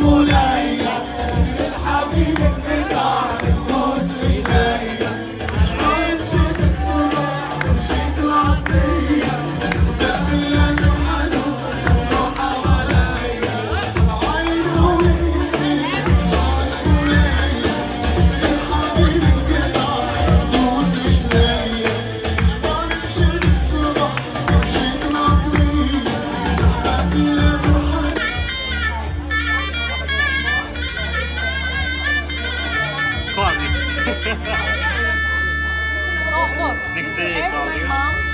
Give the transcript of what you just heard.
Mulheres. oh, look. Nick Z. my mom.